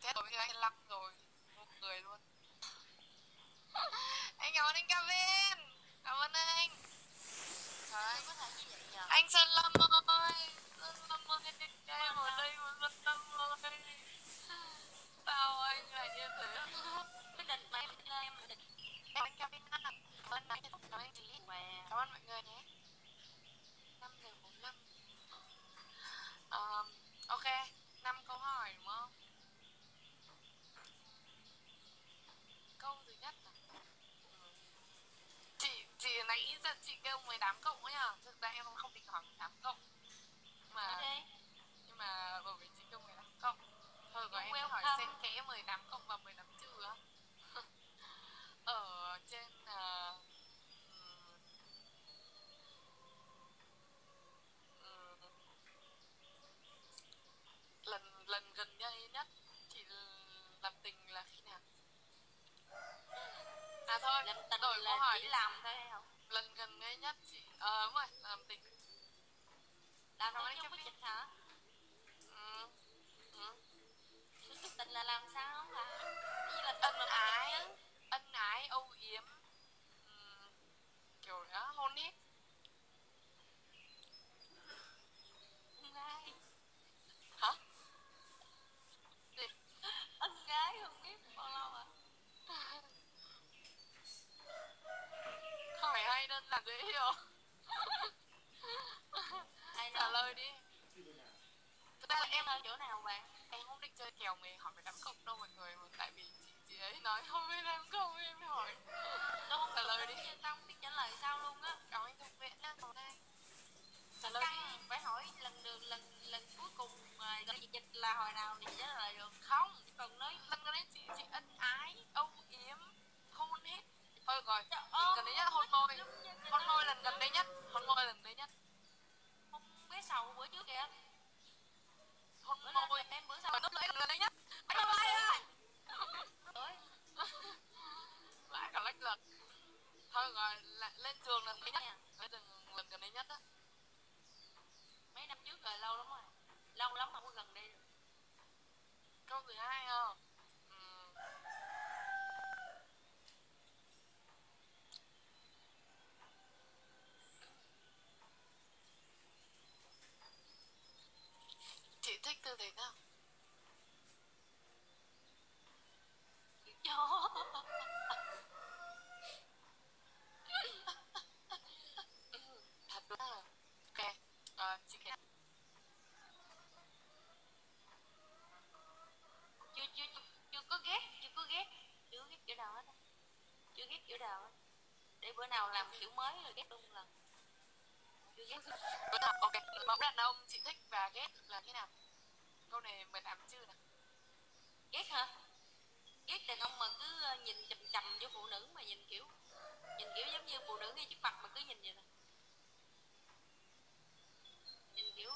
chết rồi anh lăng rồi một người luôn. Anh cảm ơn anh Kevin cảm ơn anh. Trời có thể như vậy nhờ anh Sơn Lâm ơi Sơn Lâm ơi em ở đây mà Sơn Lâm ơi. Sao anh lại như thế? Cái định mà em em định em anh Kevin cảm ơn anh cảm ơn anh chị cảm ơn mọi người nhé 5 giờ 45 um, ok 5 câu hỏi đúng không câu thứ nhất là ừ. chị chị nãy giờ chị kêu 18 cộng ấy nhá thực ra em không định hỏi 18 cộng. Mà ok. nhưng mà bởi vì chị kêu 18 cộng. Thôi rồi em hỏi xen kẽ 18 cộng và 18 trừ á. Ở trên uh, lần lần gần đây nhất chị làm tình là khi nào? À thôi tình đổi câu là hỏi chỉ đi. làm thôi hay không lần gần đây nhất chị ờ đúng rồi là làm tình làm Không, không có Kevin. dịch hả ừ. Ừ. tình là làm sao là cái gì là tình ái ái ân ái âu yếm Ừm, kiểu đó hôn hít ân ái hả gì ân ái không biết bao lâu à giản dễ hiểu. Ai trả lời đi. Thực ra là em ở chỗ nào bạn em không định chơi kèo mày hỏi 18 cộng đâu mọi người mà tại vì chị, chị ấy nói không 18 cộng em mới hỏi. Tôi không trả lời đi. Biết tao không biết trả lời sao luôn á. Cảm anh thuộc viện nha hôm nay trả lời đi. phải hỏi lần lần lần lần cuối cùng mà gọi dịch là hồi nào thì trả lời được. Không còn nói lần đấy chị chị ân ái âu yếm hôn hết. Thôi rồi ơi, gần đấy là hôn môi lần gần đây nhất hôn môi lần đấy nhất. Không bé sầu bữa trước kìa. Nay môi em bữa sau nút lưỡi lần gần đây nhất. Bye bye ơi. Lại cả lách luật thôi rồi lại lên trường lần đấy nhất. Nha lên trường lần gần đây nhất á. Mấy năm trước rồi lâu lắm rồi. Lâu lắm không có gần đây. Được câu thứ hai không Ừm. chị thích tư thế thật đúng là ok Ờ, chị nghĩ chưa chưa chưa, có ghét chưa có ghét chưa ghét kiểu nào hết chưa ghét kiểu nào hết để bữa nào làm kiểu mới rồi ghét luôn lần. Chưa ghét bữa nào ok mẫu đàn ông chị thích và ghét là thế nào? Câu này 18 chữ nè? Ghét hả? Ghét đàn ông mà cứ ờ, nhìn chầm chầm vô phụ nữ mà nhìn kiểu nhìn kiểu giống như phụ nữ ngay trước mặt mà cứ nhìn vậy nè. Nhìn kiểu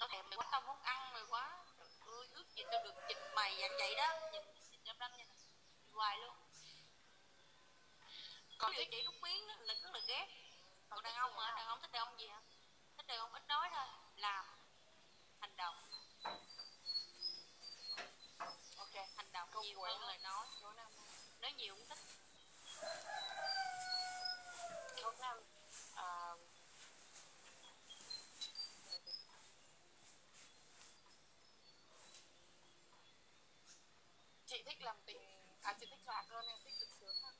tao thèm mày quá tao muốn ăn mày quá ơi ước gì tao được chịch mày dạng vậy đó. Nhìn nhìn đăm vậy nè Nhìn hoài luôn. Còn thích chị nút miếng là rất là ghét. Còn đàn ông hả? Đàn ông thích đàn ông gì hả? Thích đàn ông ít nói thôi làm hành động. Ok hành động Câu nhiều hơn. lời nói nói nhiều cũng thích. Câu năm à, chị thích làm tình à chị thích lạc hơn em thích tự sướng hơn.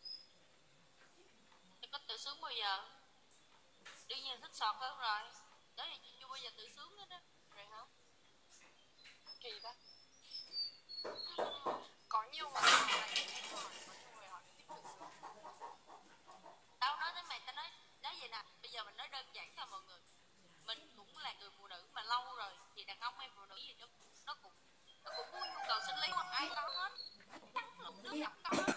Tôi có tự sướng bao giờ? Đương nhiên thích sọt hơn rồi. Đó là chị chưa bao giờ tự sướng hết á vậy hả kỳ ta. Có nhiều người hỏi là thích hỏi, có nhiều người hỏi thích tao nói với mày, tao nói nói vậy nè, bây giờ mình nói đơn giản thôi mọi người. Mình cũng là người phụ nữ mà lâu rồi, thì đàn ông hay phụ nữ gì đó nó cũng nó cũng có nhu cầu sinh lý hoặc ai có hết. Chắc lúc trước gặp có.